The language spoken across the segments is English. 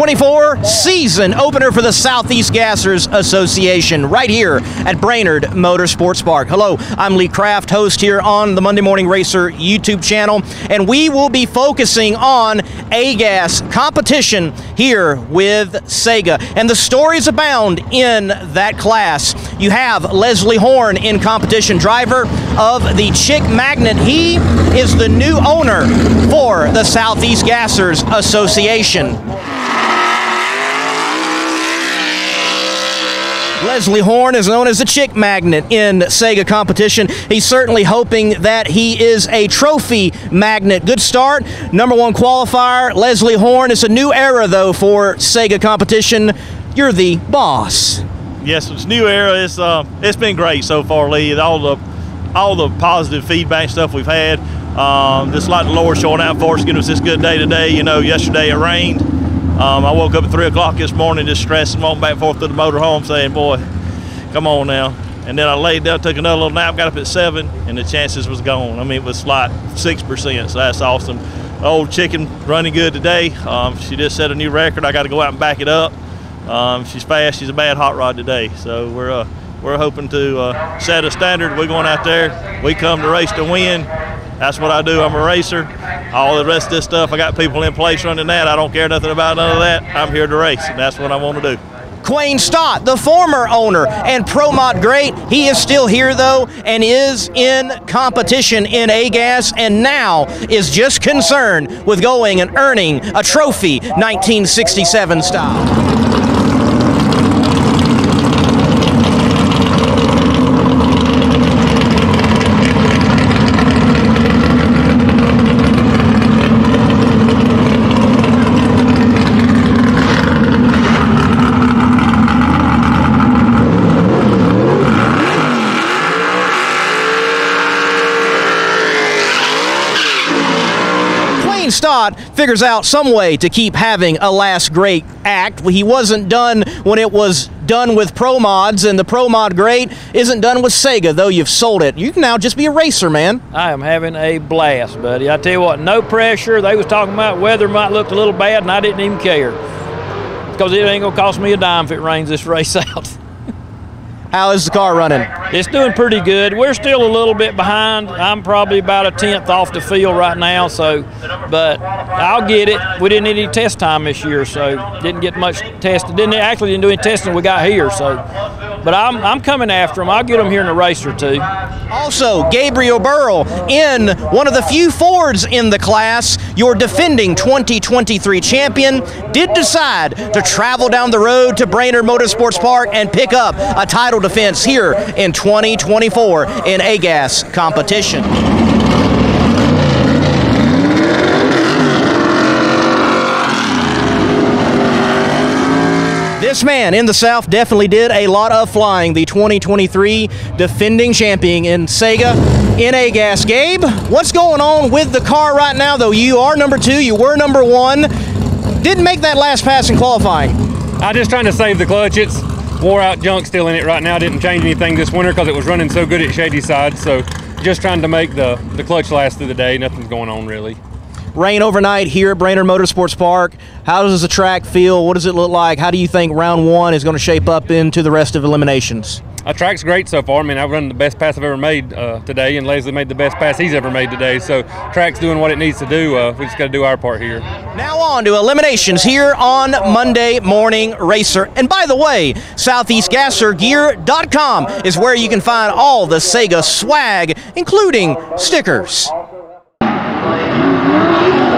2024 season opener for the Southeast Gassers Association right here at Brainerd Motorsports Park. Hello, I'm Lee Craft, host here on the Monday Morning Racer YouTube channel, and we will be focusing on A-Gas competition here with Sega. And the stories abound in that class. You have Leslie Horne in competition, driver of the Chick Magnet. He is the new owner for the Southeast Gassers Association. Leslie Horne is known as the chick magnet in Sega competition. He's certainly hoping that he is a trophy magnet. Good start, number one qualifier. Leslie Horne. It's a new era though for Sega competition. You're the boss. Yes, it's new era. It's uh, it's been great so far, Lee. All the all the positive feedback stuff we've had. Um, just like the Lord showing out for us, giving us this good day today. You know, yesterday it rained. Um, I woke up at 3 o'clock this morning just stressing, walking back and forth to the motor home saying, boy, come on now. And then I laid down, took another little nap, got up at 7, and the chances was gone. I mean, it was like 6%, so that's awesome. Old chicken running good today. Um, she just set a new record. I got to go out and back it up. Um, she's fast. She's a bad hot rod today. So we're uh, we're hoping to uh, set a standard. We're going out there. We come to race to win. That's what I do. I'm a racer. All the rest of this stuff, I got people in place running that. I don't care nothing about none of that. I'm here to race, and that's what I want to do. Quain Stott, the former owner and Pro Mod great. He is still here though and is in competition in A-Gas and now is just concerned with going and earning a trophy 1967 style. Stott figures out some way to keep having a last great act. He wasn't done when it was done with Pro Mods, and the Pro Mod Great isn't done with Sega, though you've sold it. You can now just be a racer, man. I am having a blast, buddy. I tell you what, no pressure. They was talking about weather might look a little bad, and I didn't even care because it ain't gonna cost me a dime if it rains this race out. How is the car running? It's doing pretty good. We're still a little bit behind. I'm probably about a tenth off the field right now, so but I'll get it. We didn't need any test time this year, so didn't get much tested. Didn't actually didn't do any testing we got here, so but I'm, I'm coming after them. I'll get them here in a race or two. Also, Gabriel Burrell in one of the few Fords in the class, your defending 2023 champion, did decide to travel down the road to Brainerd Motorsports Park and pick up a title defense here in 2024 in A-Gas competition. This man in the South definitely did a lot of flying. The 2023 defending champion in Sega in A-Gas. Gabe, what's going on with the car right now, though? You are number two, you were number one. Didn't make that last pass in qualifying. I'm just trying to save the clutch. It's wore out junk still in it right now. Didn't change anything this winter because it was running so good at Shady Side. So just trying to make the, the clutch last through the day. Nothing's going on really. Rain overnight here at Brainerd Motorsports Park. How does the track feel? What does it look like? How do you think round one is going to shape up into the rest of eliminations? Our track's great so far. I mean, I've run the best pass I've ever made uh, today, and Leslie made the best pass he's ever made today. So, track's doing what it needs to do. Uh, we just got to do our part here. Now on to eliminations here on Monday Morning Racer. And by the way, SoutheastGasserGear.com is where you can find all the Sega swag, including stickers. Thank you.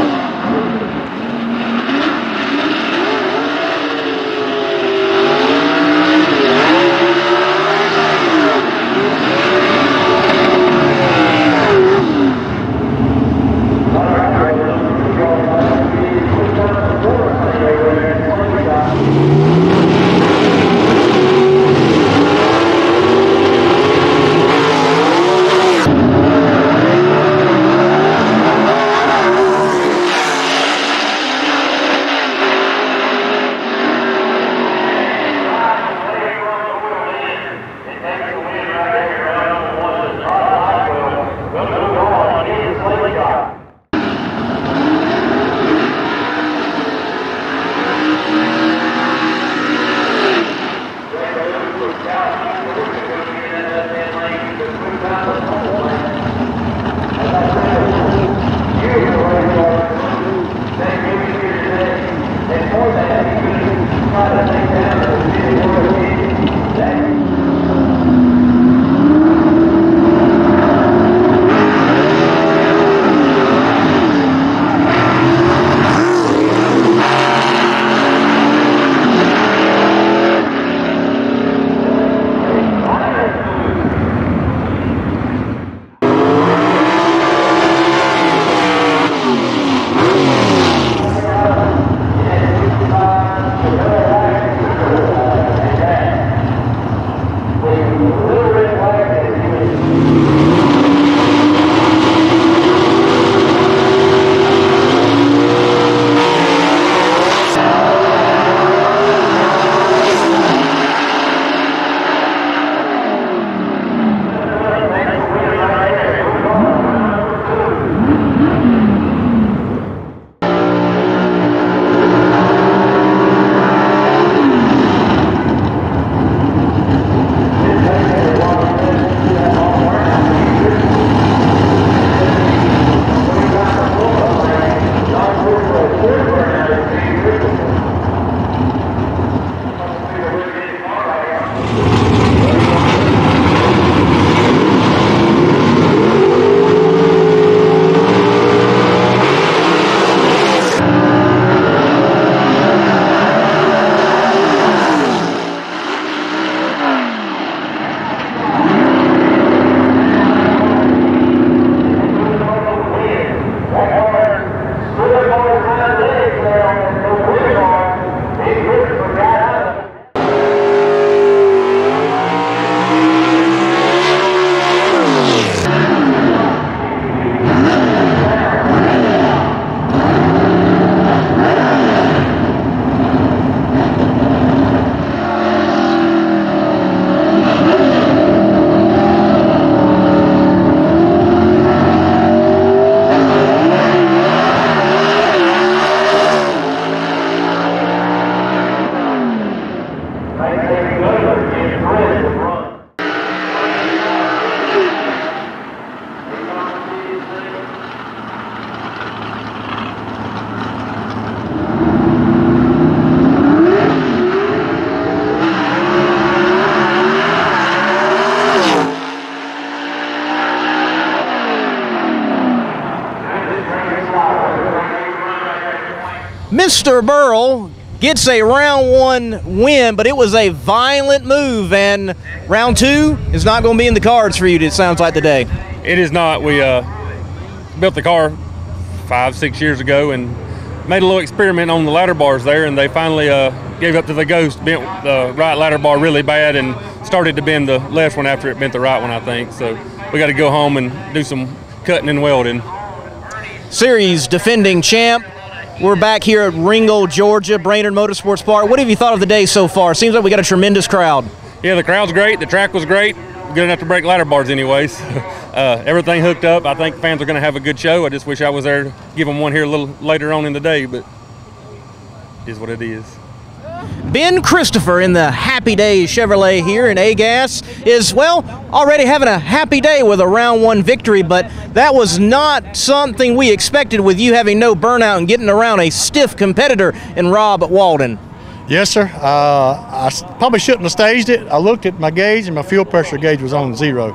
Mr. Burl gets a round one win, but it was a violent move, and round two is not going to be in the cards for you, it sounds like today. It is not. We uh, built the car five, six years ago and made a little experiment on the ladder bars there, and they finally uh, gave up to the ghost, bent the right ladder bar really bad, and started to bend the left one after it bent the right one, I think. So we got to go home and do some cutting and welding. Series defending champ. We're back here at Ringgold, Georgia, Brainerd Motorsports Park. What have you thought of the day so far? Seems like we got a tremendous crowd. Yeah, the crowd's great. The track was great. Good enough to break ladder bars, anyways. uh, everything hooked up. I think fans are going to have a good show. I just wish I was there to give them one here a little later on in the day, but is what it is. Ben Christopher in the Happy Days Chevrolet here in Agas is, well, already having a happy day with a round one victory, but that was not something we expected with you having no burnout and getting around a stiff competitor in Rob Walden. Yes, sir. Uh, I probably shouldn't have staged it. I looked at my gauge and my fuel pressure gauge was on zero.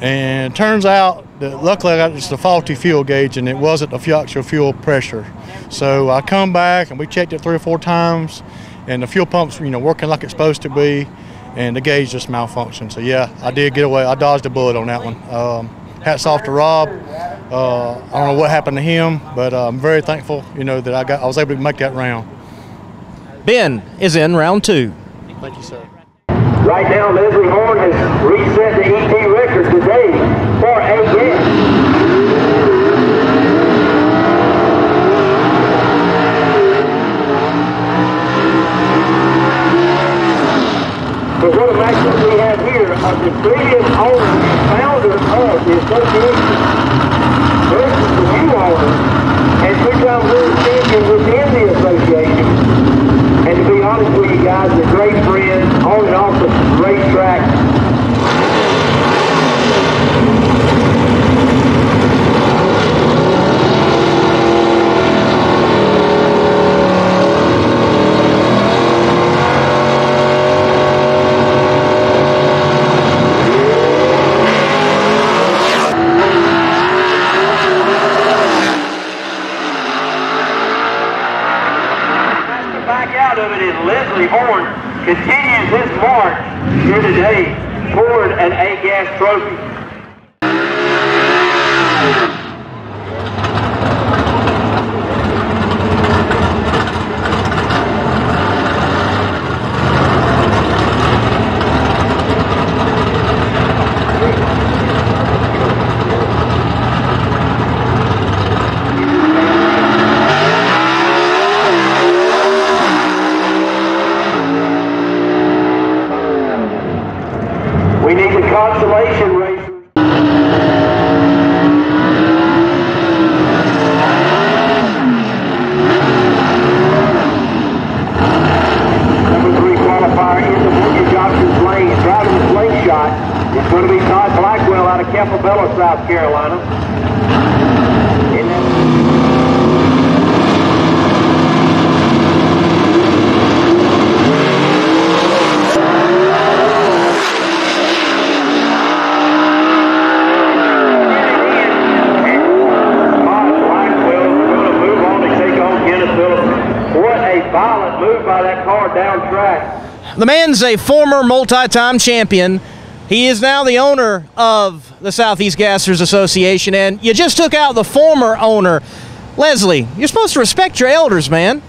And it turns out that luckily I got just a faulty fuel gauge and it wasn't the actual fuel pressure. So I come back and we checked it three or four times and the fuel pump's you know working like it's supposed to be and the gauge just malfunctioned. So yeah, I did get away. I dodged a bullet on that one. Um, hats off to Rob. Uh, I don't know what happened to him, but uh, I'm very thankful, you know, that I got I was able to make that round. Ben is in round two. Thank you, sir. Right now, Leslie Horne has reset the ET record today for A-Gas. But what a matchup we have here of the previous owner founder of the association versus the new owner and two-time world champion within the association. And to be honest with you guys, they're great friends on and off the racetrack. Back out of it is Leslie Horne continues his march here today toward an A-gas trophy. We need the consolation racers. Number three qualifier in the Boogie Johnson's lane, driving the slingshot. It's going to be Todd Blackwell out of Campobello, South Carolina. In that- Todd Blackwell is going to move on to take on Kenneth Phillips. What a violent move by that car down track. The man's a former multi time champion. He is now the owner of the Southeast Gassers Association, and you just took out the former owner. Leslie, you're supposed to respect your elders, man.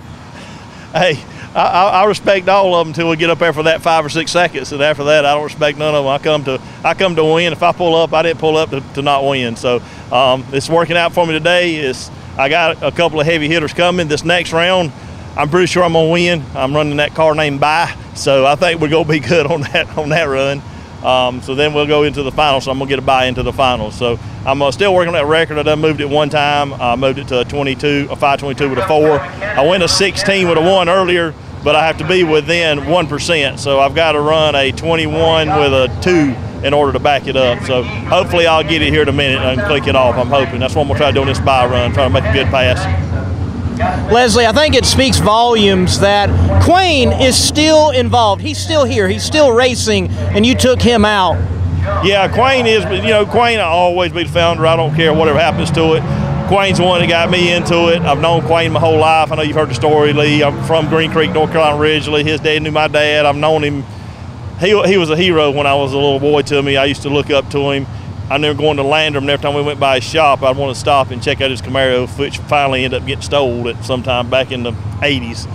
Hey, I, I respect all of them until we get up there for that five or six seconds, and after that, I don't respect none of them. I come to I come to win. If I pull up, I didn't pull up to, to not win. So um, it's working out for me today. It's I got a couple of heavy hitters coming this next round. I'm pretty sure I'm gonna win. I'm running that car named By, so I think we're gonna be good on that on that run. Um, so then we'll go into the finals. So I'm gonna get a buy into the finals. So I'm uh, still working on that record. I done moved it one time. I moved it to a 22, a 522 with a four. I went a 16 with a one earlier, but I have to be within one percent. So I've got to run a 21 with a two in order to back it up. So hopefully I'll get it here in a minute and click it off. I'm hoping that's what I'm try to do on this buy run, try to make a good pass. Leslie, I think it speaks volumes that Quain is still involved. He's still here. He's still racing, and you took him out. Yeah, Quain is, you know, Quain will always be the founder. I don't care whatever happens to it. Quain's the one that got me into it. I've known Quain my whole life. I know you've heard the story, Lee. I'm from Green Creek, North Carolina originally. His dad knew my dad. I've known him. He, he was a hero when I was a little boy to me. I used to look up to him. I remember going to Landrum, and every time we went by his shop, I'd want to stop and check out his Camaro, which finally ended up getting stolen at some time back in the 80s.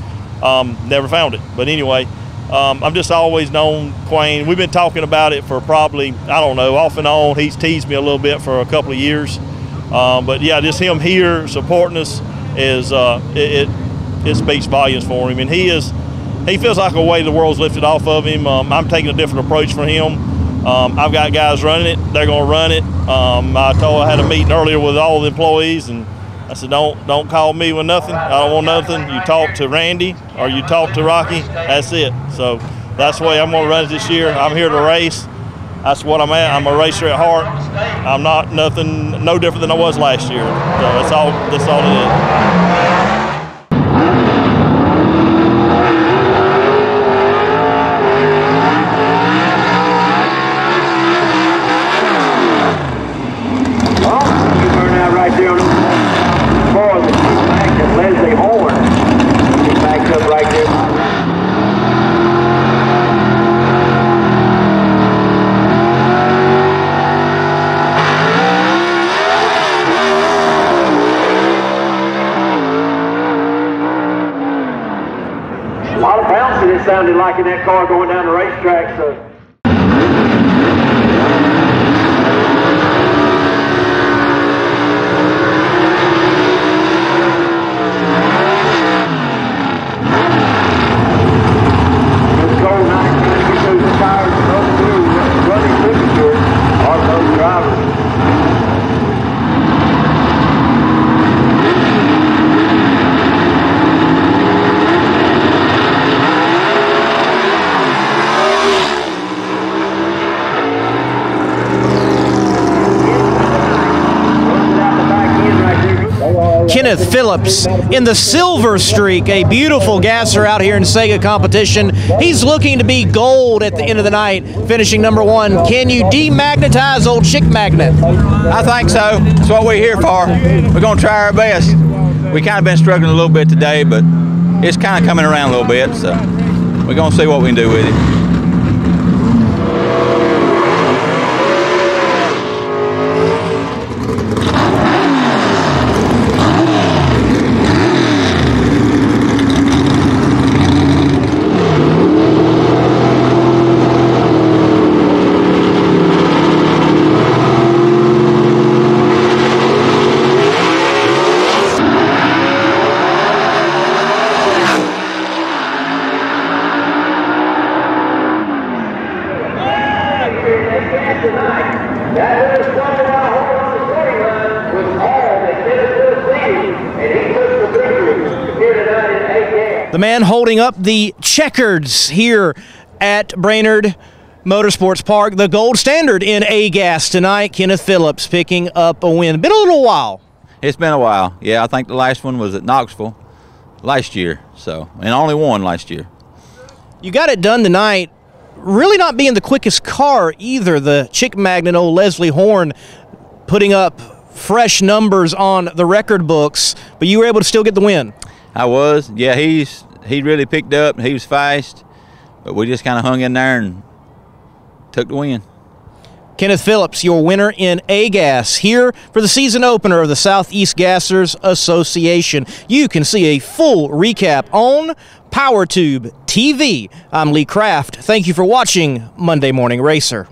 Um, never found it. But anyway, um, I've just always known Quain. We've been talking about it for probably, I don't know, off and on. He's teased me a little bit for a couple of years. Um, but yeah, just him here supporting us is uh, it, it, it speaks volumes for him, and he is he feels like a weight the world's lifted off of him. Um, I'm taking a different approach for him. Um, I've got guys running it; they're going to run it. Um, I told I had a meeting earlier with all the employees, and I said, "Don't don't call me with nothing. I don't want nothing. You talk to Randy or you talk to Rocky. That's it." So that's the way I'm going to run it this year. I'm here to race that's what I'm at. I'm a racer at heart. I'm not nothing, no different than I was last year. So that's all. That's all it is. Sounded like in that car going down the racetrack. So. Phillips in the Silver Streak, a beautiful gasser out here in Sega competition. He's looking to be gold at the end of the night, finishing number one. Can you demagnetize old Chick Magnet? I think so. That's what we're here for. We're going to try our best. We kind of been struggling a little bit today, but it's kind of coming around a little bit, so we're going to see what we can do with it. The man holding up the checkers here at Brainerd Motorsports Park, the gold standard in A gas tonight. Kenneth Phillips picking up a win. Been a little while. It's been a while. Yeah, I think the last one was at Knoxville last year. So, and only one last year. You got it done tonight. Really not being the quickest car either. The chick magnet, old Leslie Horne, putting up fresh numbers on the record books, but you were able to still get the win. I was. Yeah, he's he really picked up. He was fast, but we just kind of hung in there and took the win. Kenneth Phillips, your winner in A Gas, here for the season opener of the Southeast Gassers Association. You can see a full recap on PowerTube TV. I'm Lee Craft. Thank you for watching Monday Morning Racer.